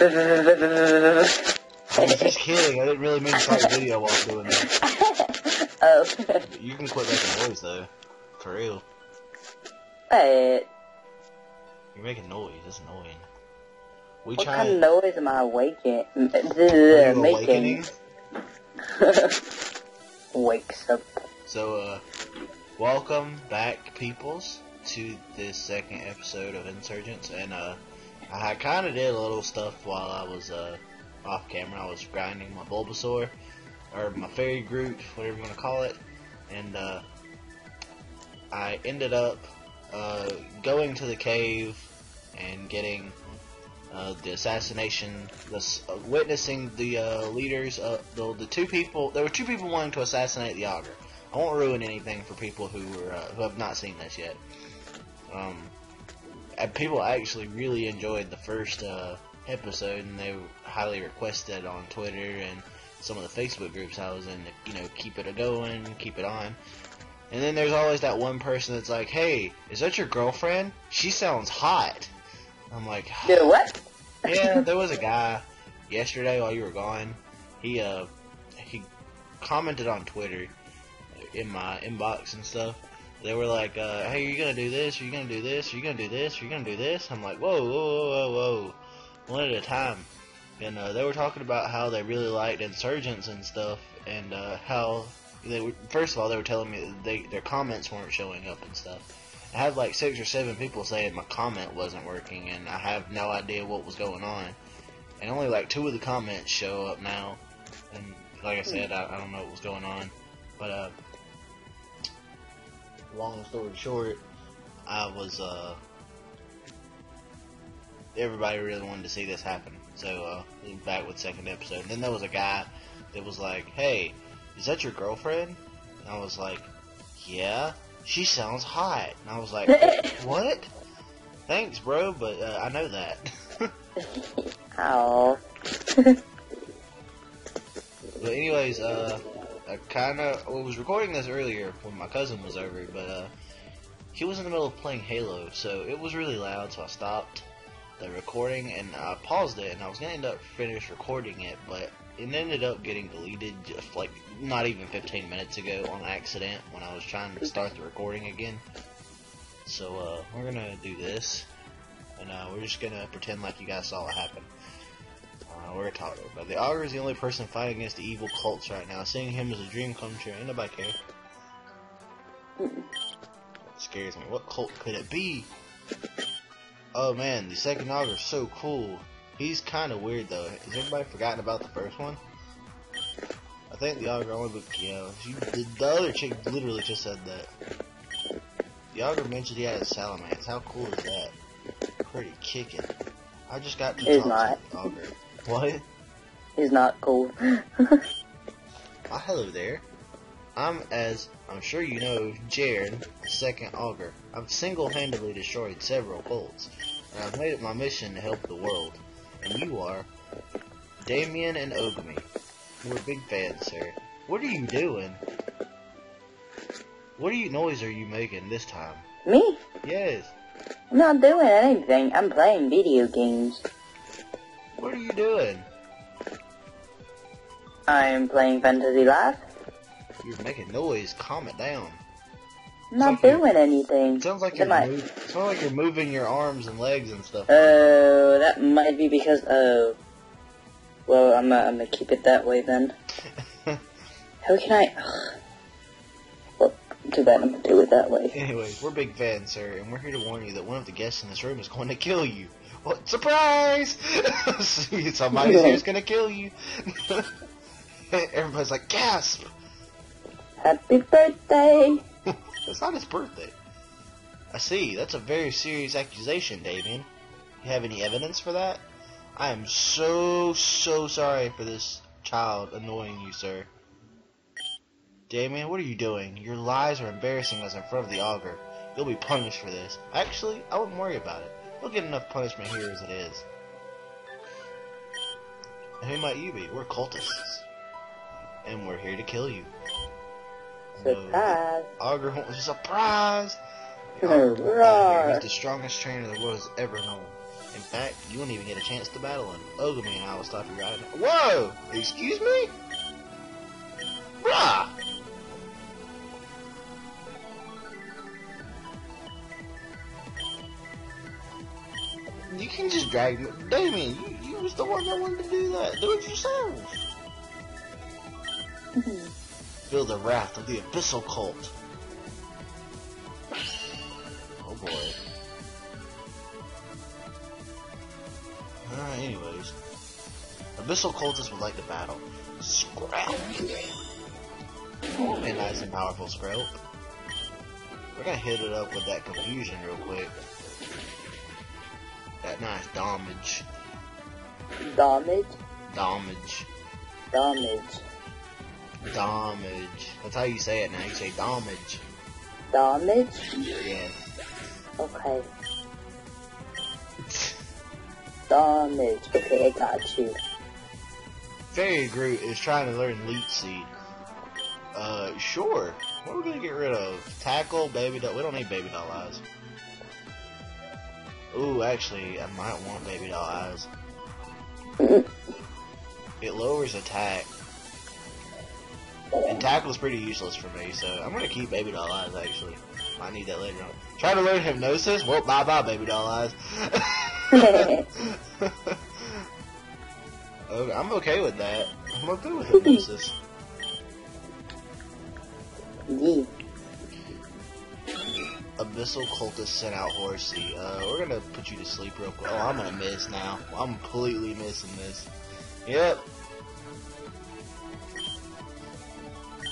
I was just kidding. I didn't really mean to start the video while doing that. oh. You can quit making noise though. For real. What? You're making noise. That's annoying. We What try. kind of noise am I waking? m- Are you making? Wakes up. So, uh, welcome back, peoples, to this second episode of Insurgence. And, uh, I kind of did a little stuff while I was, uh, off camera. I was grinding my Bulbasaur, or my Fairy Groot, whatever you want to call it. And, uh, I ended up, uh, going to the cave and getting, uh, the assassination, the, uh, witnessing the, uh, leaders, the, the two people, there were two people wanting to assassinate the Augur. I won't ruin anything for people who were who have not seen this yet. Um, people actually really enjoyed the first uh, episode, and they highly requested on Twitter and some of the Facebook groups I was in to you know keep it a going, keep it on. And then there's always that one person that's like, "Hey, is that your girlfriend? She sounds hot." I'm like, Do what? yeah, there was a guy yesterday while you were gone. He uh he commented on Twitter in my inbox and stuff. They were like, uh, "Hey, are you gonna do this? Are you gonna do this? Are you gonna do this? Are you gonna do this?" I'm like, "Whoa, whoa, whoa, whoa, whoa, one at a time." And uh, they were talking about how they really liked insurgence and stuff, and uh, how they were. First of all, they were telling me that they, their comments weren't showing up and stuff. I had like six or seven people saying my comment wasn't working, and I have no idea what was going on. And only like two of the comments show up now, and like I said, I, I don't know what was going on. But uh, long story short, I was uh, everybody really wanted to see this happen, so uh, we back with second episode. And then there was a guy that was like, "Hey, is that your girlfriend?" And I was like, "Yeah." She sounds hot. And I was like, what? Thanks, bro, but uh, I know that. Oh. but anyways, uh, I kind of I was recording this earlier when my cousin was over, but uh, he was in the middle of playing Halo, so it was really loud, so I stopped the recording and I paused it, and I was gonna end up finish recording it, but it ended up getting deleted just like not even 15 minutes ago on accident when I was trying to start the recording again. So uh, we're gonna do this, and uh, we're just gonna pretend like you guys saw it happen. Uh, we're gonna talk about the Augur is the only person fighting against the evil cults right now. Seeing him is a dream come true. Ain't nobody care. That scares me. What cult could it be? Oh man, the second Augur is so cool. He's kind of weird though. Has everybody forgotten about the first one? I think the Augur only looked, yeah, she, the, the other chick literally just said that. The Augur mentioned he had a salamence. How cool is that? Pretty kicking. I just got to It's talk not. to the Augur. What? He's not cool. Ah, hello there. I'm, as I'm sure you know, Jaern, second Augur. I've single-handedly destroyed several cults, and I've made it my mission to help the world. And you are Damien and Ogami. We're big fans, sir. What are you doing? What are you noise are you making this time? Me? Yes. I'm not doing anything. I'm playing video games. What are you doing? I'm playing Fantasy Life. You're making noise. Calm it down. I'm not Something- doing anything. Sounds like you're Am I- mov- it sounds like you're moving your arms and legs and stuff. Oh, that might be because oh. Well, I'm gonna, I'm gonna keep it that way then. How can I? Well, too bad I'm gonna do it that way. Anyway, we're big fans, sir, and we're here to warn you that one of the guests in this room is going to kill you. What? Surprise! Somebody's here's going to kill you. Everybody's like, gasp! Happy birthday! It's not his birthday. I see. That's a very serious accusation, Damien. You have any evidence for that? I am so, so sorry for this child annoying you, sir. Damien, what are you doing? Your lies are embarrassing us in front of the augur. You'll be punished for this. Actually, I wouldn't worry about it. You'll get enough punishment here as it is. And who might you be? We're cultists. And we're here to kill you. Surprise! No. Surprise! Augur wants surprise. Hurrah. He's the strongest trainer the world has ever known. In fact, you won't even get a chance to battle him. Ogami and I will stop you right now. Whoa! Excuse me? Bruh! You just drag me. Damien, you, you was the one that wanted to do that. Do it yourself. Mm-hmm. Feel the wrath of the Abyssal Cult. Oh boy. Alright, anyways. Abyssal Cultists would like to battle. Scrap! A nice and powerful Skrelp. We're gonna hit it up with that confusion real quick. Nice damage. Damage? Damage. Damage. Damage. That's how you say it now. You say damage. Damage? Yes. Okay. Damage. Okay, I got you. Fairy Groot is trying to learn Leech Seed. Uh, sure. What are we gonna get rid of? Tackle, Baby Doll. We don't need Baby Doll Eyes. Ooh, actually, I might want Baby Doll Eyes. It lowers attack. And Tackle's pretty useless for me, so I'm gonna keep Baby Doll Eyes, actually. Might need that later on. Try to learn Hypnosis? Well, bye bye, Baby Doll Eyes. okay, I'm okay with that. I'm okay with Hypnosis. Yee. Abyssal Cultist sent out Horsea. Uh, we're gonna put you to sleep real quick. Oh, I'm gonna miss now. I'm completely missing this. Yep.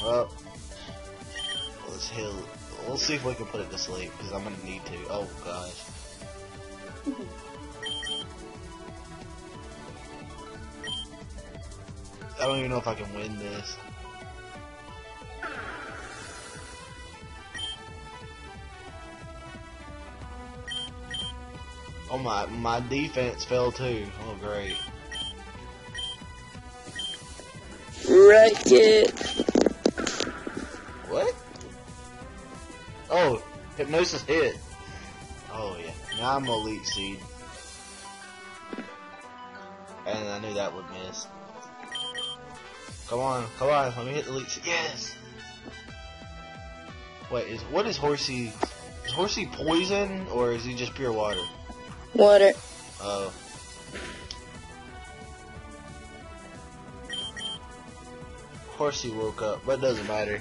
Well, let's heal. We'll see if we can put it to sleep because I'm gonna need to. Oh gosh. I don't even know if I can win this. Oh my, my defense fell too. Oh great. Wreck it. What? Oh, hypnosis hit. Oh yeah. Now I'm elite seed. And I knew that would miss. Come on, come on, let me hit the elite seed. Yes! Wait, is what is Horsea? Is Horsea poison or is he just pure water? Water. Oh. he woke up, but it doesn't matter.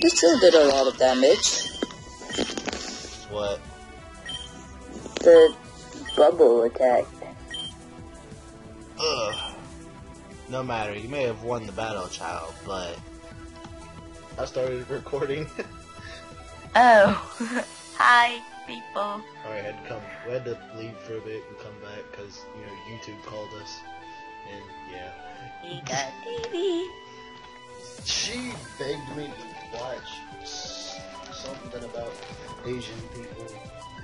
This still did a lot of damage. What? The bubble attack. Ugh. No matter, you may have won the battle, child, but I started recording. Oh, hi, people. Alright, I had to come. We had to leave for a bit and come back because you know YouTube called us, and yeah, Ika TV. she begged me to watch something about Asian people.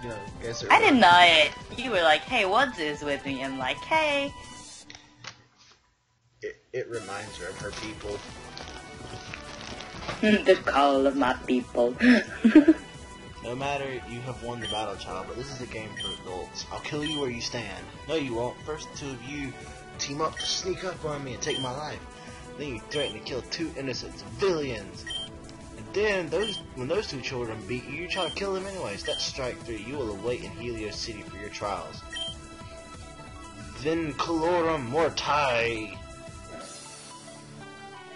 You know, guess it. I didn't know it. You were like, hey, what's this with me? I'm like, hey. It, it reminds her of her people. the call of my people. No matter, you have won the battle, child, but this is a game for adults. I'll kill you where you stand. No, you won't. First, two of you team up to sneak up on me and take my life. Then you threaten to kill two innocent civilians. And then, those when those two children beat you, you try to kill them anyways. That's strike three. You will await in Helios City for your trials. Then calorum mortai.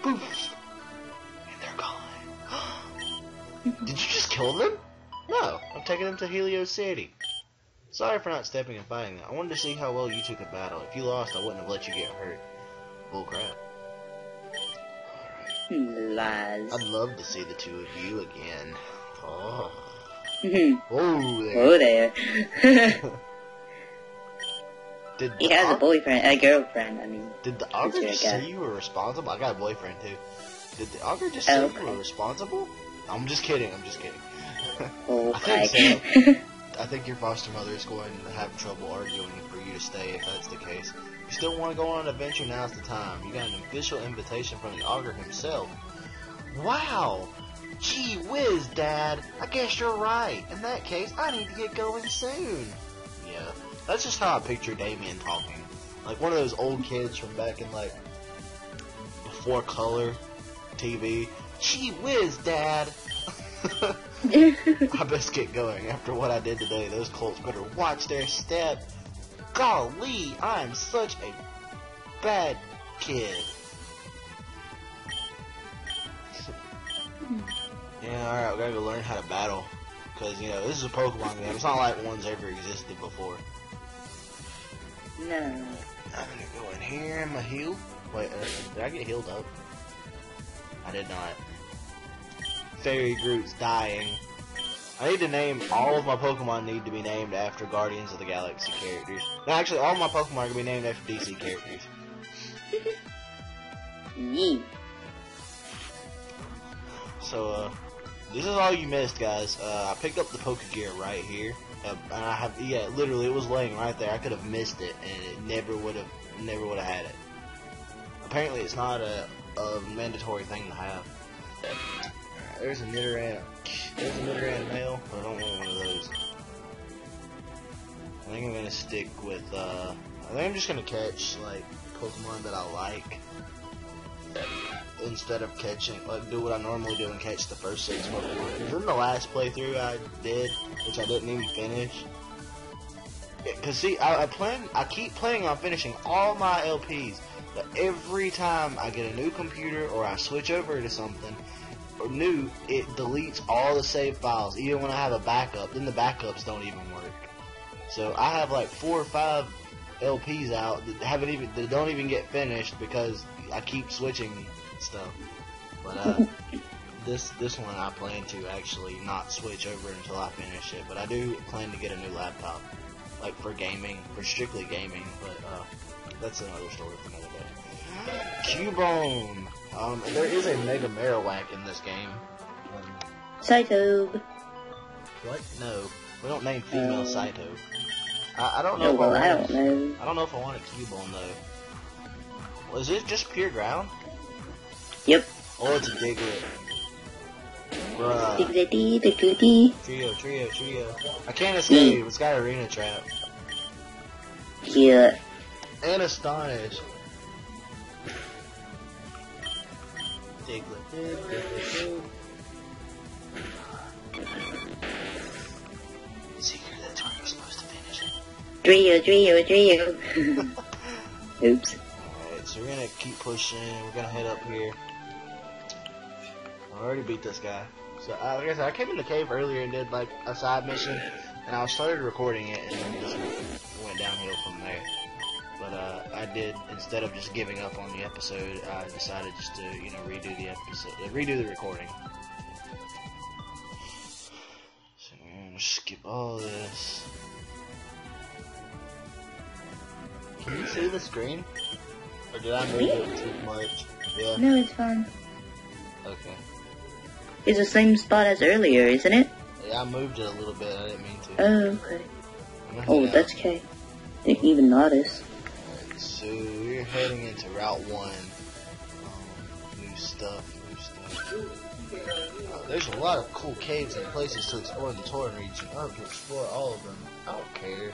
Poof. And they're gone. Did you just kill them? No, I'm taking them to Helios City. Sorry for not stepping and fighting them. I wanted to see how well you took the battle. If you lost, I wouldn't have let you get hurt. Bull crap. Alright. Lies. I'd love to see the two of you again. Oh. Mhm. Oh, there. oh there. Did he has a boyfriend, a girlfriend, I mean. Did the augur He's just say you were responsible? I got a boyfriend too. Did the augur just say Oh, you were responsible? I'm just kidding. I'm just kidding. Oh, I think I think your foster mother is going to have trouble arguing for you to stay if that's the case. You still want to go on an adventure? Now's the time. You got an official invitation from the augur himself. Wow! Gee whiz, Dad. I guess you're right. In that case, I need to get going soon. Yeah, that's just how I picture Damien talking. Like one of those old kids from back in like before color TV. Gee whiz, Dad. I best get going after what I did today. Those Colts better watch their step. Golly, I'm such a bad kid. Yeah, alright, we gotta go learn how to battle. Because, you know, this is a Pokemon game. It's not like one's ever existed before. No. I'm gonna go in here and my heal. Wait, uh, did I get healed up? I did not. Fairy Groot's dying. I need to name all of my Pokemon need to be named after Guardians of the Galaxy characters. No, actually, all my Pokemon are gonna be named after DC characters. Yee. So, uh, this is all you missed, guys. Uh, I picked up the Pokegear right here. Uh, and I have, yeah, literally, it was laying right there. I could have missed it, and it never would have, never would have had it. Apparently, it's not a, a mandatory thing to have. There's a Nidoran, there's a Nidoran male, I don't want one of those. I think I'm gonna stick with, uh, I think I'm just gonna catch, like, Pokemon that I like instead of catching, like, do what I normally do and catch the first six Pokemon. 'Cause in the last playthrough I did, which I didn't even finish. Cause see, I, I plan, I keep planning on finishing all my LPs, but every time I get a new computer or I switch over to something new, it deletes all the save files. Even when I have a backup, then the backups don't even work. So I have like four or five LPs out that haven't even, that don't even get finished because I keep switching stuff. But uh, this this one I plan to actually not switch over until I finish it. But I do plan to get a new laptop, like for gaming, for strictly gaming. But uh, that's another story for another day. Cubone. Um, there is a Mega Marowak in this game. Um, Cytobe. what? No, we don't name female Um. I, I don't know. Oh, if well, I, I want don't know. I don't know if I want a Cubone though. Was it just pure ground? Yep. Oh, it's a Diglett. Bruh. Diggity, diggity. Trio, trio, trio. I can't escape. It's got arena trap. Yeah. And astonish. Diglett. Diglett, Diglett. Finish. Trio, trio, trio. Oops. Alright, so we're gonna keep pushing. We're gonna head up here. I already beat this guy. So, uh, like I said, I came in the cave earlier and did like a side mission, and I started recording it, and then just went downhill from there. But uh, I did instead of just giving up on the episode, I decided just to you know redo the episode, uh, redo the recording. So we're gonna skip all this. Can you see the screen? Or did I move it too much? Yeah. No, it's fine. Okay. It's the same spot as earlier, isn't it? Yeah, I moved it a little bit. I didn't mean to. Oh, okay. Oh, that's okay. Didn't even notice. So we're heading into Route 1. Um, new stuff, new stuff. Uh, there's a lot of cool caves and places to explore in the Torren region. I hope to explore all of them. I don't care.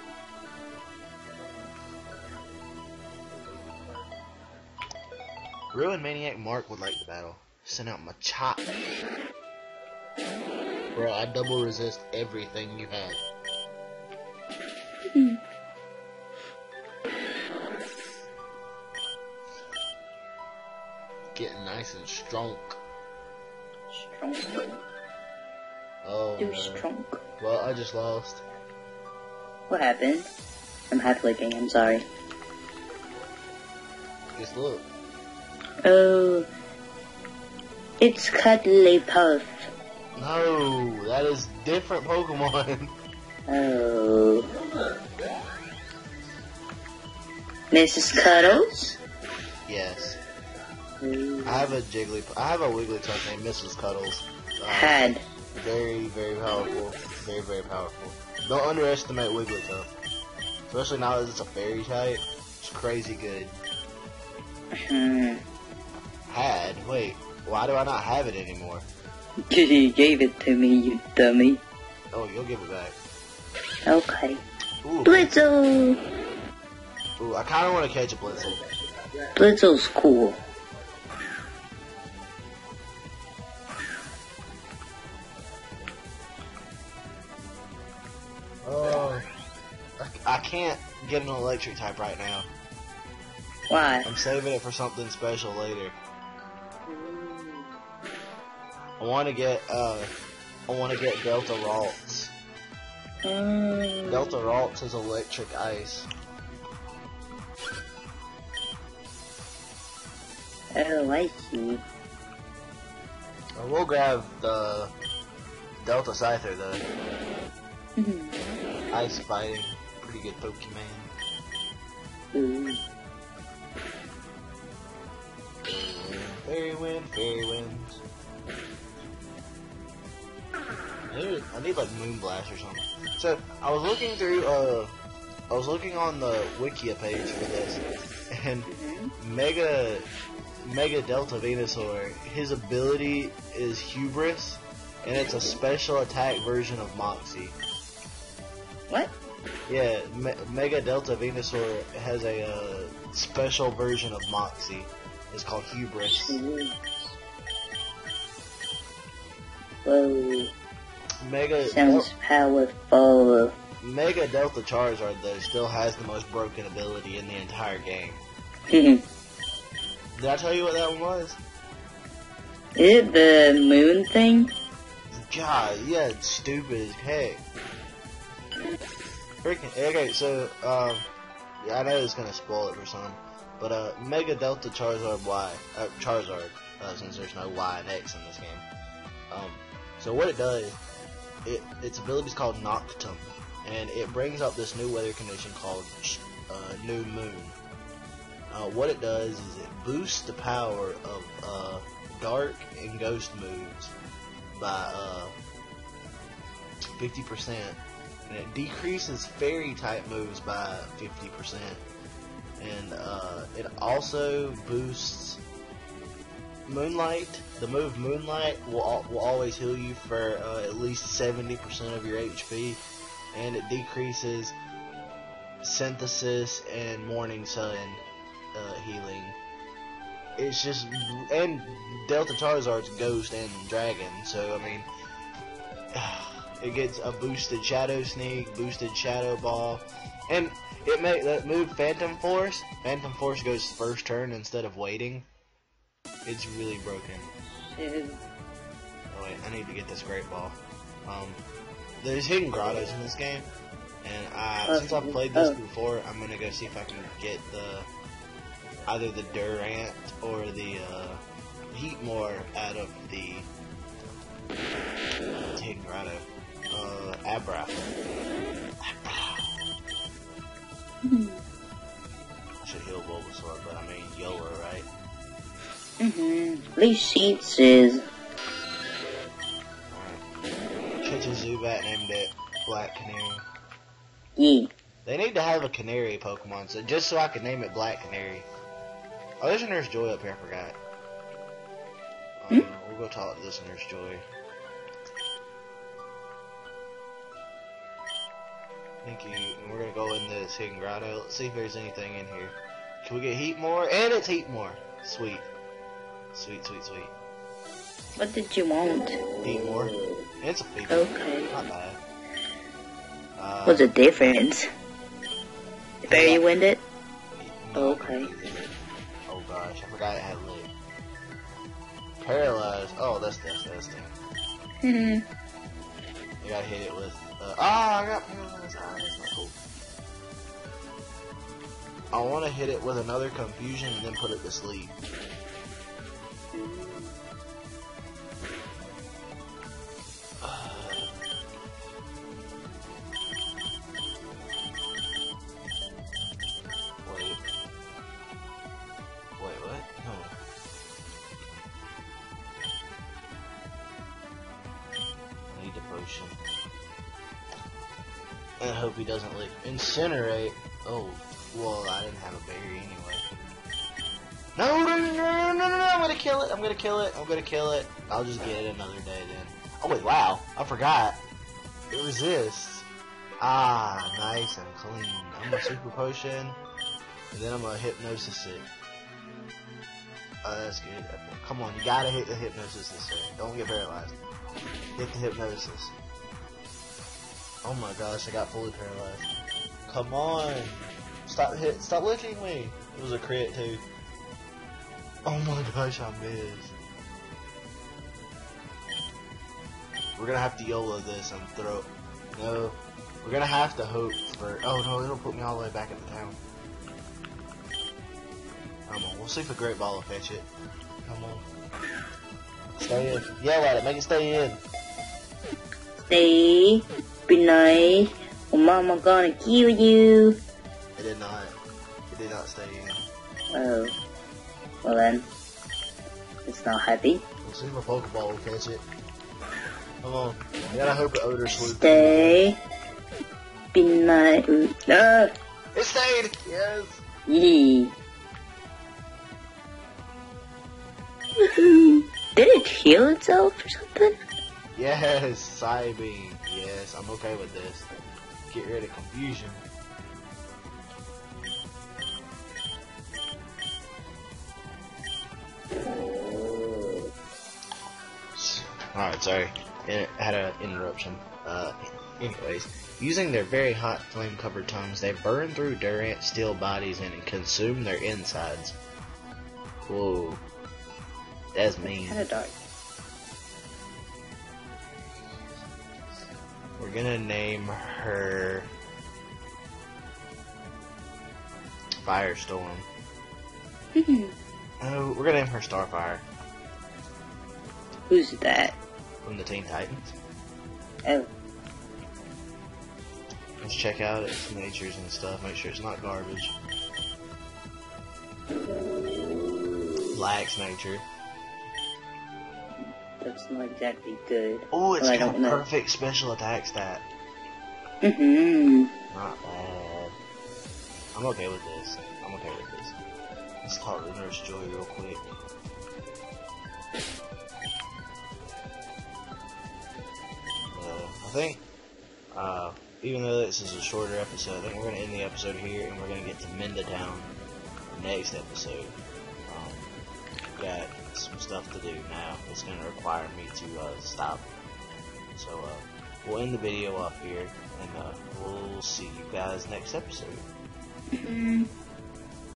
Ruin Maniac Mark would like the battle. Send out Machop. Bro, I double resist everything you have. Getting nice and strong. Strong. Oh, Too strong. Well, I just lost. What happened? I'm half looking, I'm sorry. Just look. Oh. It's Cuddly Puff. No, that is different Pokemon. Oh. Mrs. Cuddles? yes. Oh. I have a Jigglypuff. I have a Wigglytuff named Mrs. Cuddles. Had. Very, very powerful. Very, very powerful. Don't underestimate Wigglytuff. Especially now that it's a fairy type. It's crazy good. Hmm. Had? Wait, why do I not have it anymore? You gave it to me, you dummy. Oh, you'll give it back. Okay. Ooh, Blitzle! ooh I kind of want to catch a Blitzle. Blitzle's cool. Get an electric type right now. Why? I'm saving it for something special later. I want to get uh, I want to get Delta Ralts. Mm. Delta Ralts is electric ice. Oh, I see. I will grab the Delta Scyther though. Ice fighting, pretty good Pokemon. Ooh. Fairy wind, fairy winds. I need, I need like Moonblast or something. So I was looking through. Uh, I was looking on the Wikia page for this, and Mega Mega Delta Venusaur, his ability is Hubris, and it's a special attack version of Moxie. What? Yeah, Me- Mega Delta Venusaur has a uh, special version of Moxie. It's called Hubris. Whoa. Mega Sounds powerful. Mega Delta Charizard though still has the most broken ability in the entire game. Did I tell you what that one was? it the moon thing? God, yeah, it's stupid as heck. Freaking okay, so um, yeah, I know it's gonna spoil it for some, but uh, Mega Delta Charizard Y, uh, Charizard, uh, since there's no Y and X in this game. Um, so what it does, it its ability is called Noctem, and it brings up this new weather condition called uh, New Moon. Uh, what it does is it boosts the power of uh, Dark and Ghost moves by uh, 50%, and it decreases Fairy type moves by 50%, and uh, it also boosts Moonlight. The move Moonlight will will always heal you for uh, at least 70% of your HP, and it decreases Synthesis and Morning Sun uh, healing. It's just and Delta Charizard's Ghost and Dragon, so I mean, it gets a boosted Shadow Sneak, boosted Shadow Ball, and it make that move Phantom Force. Phantom Force goes first turn instead of waiting. It's really broken. Oh wait, I need to get this Great Ball. Um, there's hidden grottos in this game, and uh, since I've played this Oh. before, I'm gonna go see if I can get the either the Durant or the uh, Heatmor out of the hidden grotto. Abra. Abra. I should heal Bulbasaur, but I mean YOLO, right? Mm-hmm. At least Sheets is. Alright. Catch a Zubat named it Black Canary. Yeah. They need to have a canary Pokemon, so just so I can name it Black Canary. Oh, there's a Nurse Joy up here, I forgot. Um, We'll go talk to this Nurse Joy. Thank you. And we're gonna go in this hidden grotto. Let's see if there's anything in here. Can we get Heatmor? And it's Heatmor. Sweet. Sweet, sweet, sweet. What did you want? Heatmor. It's a feat. Okay. Not bad. Uh, What's the difference? Fairy wind it? Okay. Oh gosh, I forgot it had lit. Paralyzed. Oh, that's that's that's thing. Hmm. You gotta hit it with. Oh, I got paralyzed. Ah, that's not cool. I want to hit it with another confusion and then put it to sleep. I'm gonna kill it. I'll just get it another day then. Oh wait, wow. I forgot. It resists. Ah, nice and clean. I'm gonna super potion. And then I'm gonna hypnosis it. Oh, that's good. Come on, you gotta hit the hypnosis this way. Don't get paralyzed. Hit the hypnosis. Oh my gosh, I got fully paralyzed. Come on. Stop hit stop licking me. It was a crit too. Oh my gosh, I missed. We're gonna have to YOLO this and throw no. We're gonna have to hope for oh no, it'll put me all the way back at the town. Come on, we'll see if a great ball will fetch it. Come on. Stay in. Yell at it, make it stay in. Stay. Be nice. Or mama gonna kill you. It did not. It did not stay in. Oh. Well then. It's not happy. We'll see if a Pokeball will catch it. Come on. I gotta hope odor swoop. Stay. Be nice. Ah! It stayed! Yes! Yee. Woohoo. Did it heal itself or something? Yes! Psybeam. Yes, I'm okay with this. Get rid of confusion. Alright, sorry. Had an interruption. Uh, anyways, using their very hot flame-covered tongues, they burn through Durant steel bodies and consume their insides. Whoa. That's mean. Kinda dark. We're gonna name her Firestorm. Oh, we're gonna name her Starfire Who's that? From the Teen Titans. Oh. Let's check out its natures and stuff. Make sure it's not garbage. Lax nature. That's not exactly good. Oh, it's Well, got don't know. perfect special attack stat. Mm-hmm. Not bad. I'm okay with this. I'm okay with this. Let's talk to Nurse Joy real quick. Think, uh, even though this is a shorter episode, I think we're going to end the episode here and we're going to get to Menda Town next episode. Um, got some stuff to do now. It's going to require me to uh, stop. So, uh, we'll end the video off here and uh, we'll see you guys next episode. Mm-hmm.